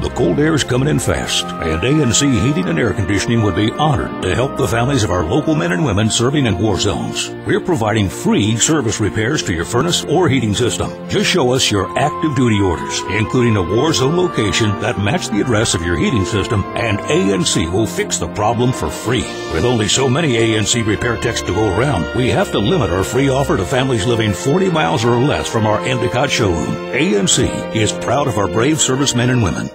The cold air is coming in fast, and ANC Heating and Air Conditioning would be honored to help the families of our local men and women serving in war zones. We're providing free service repairs to your furnace or heating system. Just show us your active duty orders, including a war zone location that match the address of your heating system, and ANC will fix the problem for free. With only so many ANC repair techs to go around, we have to limit our free offer to families living 40 miles or less from our Endicott showroom. ANC is proud of our brave servicemen and women.